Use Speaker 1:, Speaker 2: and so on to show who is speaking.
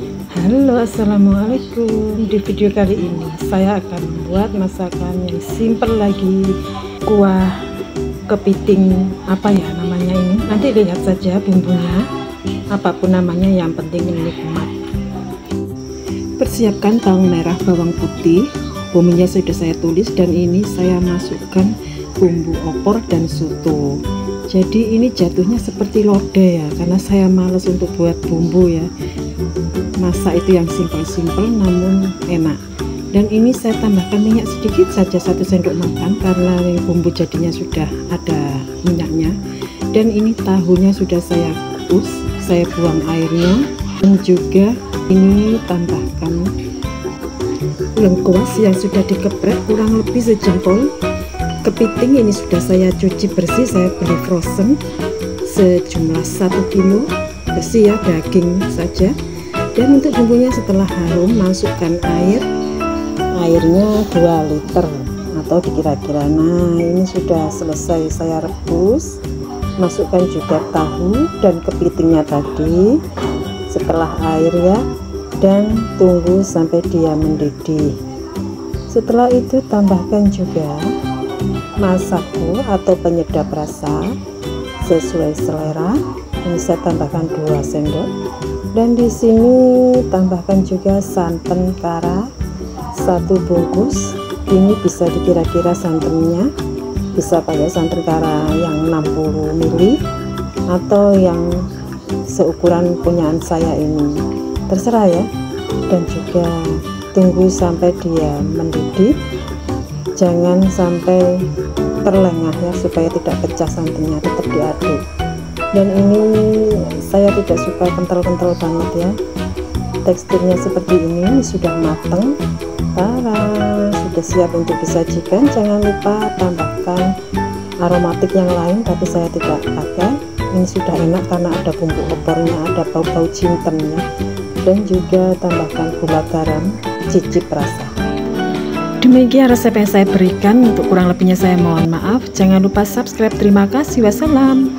Speaker 1: Halo assalamualaikum. Di video kali ini saya akan membuat masakan yang simple lagi. Kuah kepiting apa ya namanya ini? Nanti lihat saja bumbunya. Apa pun namanya yang penting nikmat. Persiapkan bawang merah bawang putih. Bumbunya sudah saya tulis dan ini saya masukkan bumbu opor dan soto. Jadi ini jatuhnya seperti lode ya karena saya males untuk buat bumbu ya masak itu yang simpel-simpel namun enak. Dan ini saya tambahkan minyak sedikit saja satu sendok makan karena bumbu jadinya sudah ada minyaknya. Dan ini tahunya sudah saya kukus saya buang airnya. Dan juga ini tambahkan lengkuas yang sudah dikeprek kurang lebih sejempol. Kepiting ini sudah saya cuci bersih saya beli frozen sejumlah 1 kilo. Bersih ya daging saja dan untuk bumbunya setelah harum masukkan air. Airnya 2 liter atau dikira-kira. Nah ini sudah selesai saya rebus. Masukkan juga tahu dan kepitingnya tadi setelah air ya. Dan tunggu sampai dia mendidih. Setelah itu tambahkan juga masako atau penyedap rasa sesuai selera. Saya tambahkan 2 sendok dan di sini tambahkan juga santan kara satu bungkus. Ini bisa dikira-kira santannya. Bisa pakai santan kara yang 60 ml atau yang seukuran punyaan saya ini. Terserah ya. Dan juga tunggu sampai dia mendidih. Jangan sampai terlengah ya supaya tidak pecah santannya tetap diaduk dan ini saya tidak suka kental-kental banget ya teksturnya seperti ini sudah matang Tara sudah siap untuk disajikan jangan lupa tambahkan aromatik yang lain tapi saya tidak pakai ini sudah enak karena ada bumbu opornya ada bau-bau cintemnya dan juga tambahkan gula garam cicip rasa Demikian resep yang saya berikan, untuk kurang lebihnya saya mohon maaf. Jangan lupa subscribe. Terima kasih. Wassalam.